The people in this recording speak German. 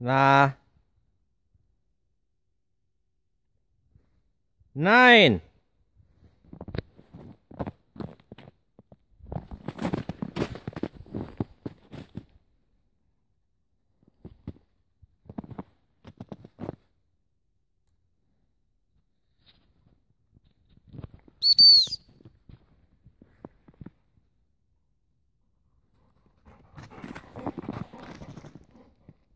Na. Nein.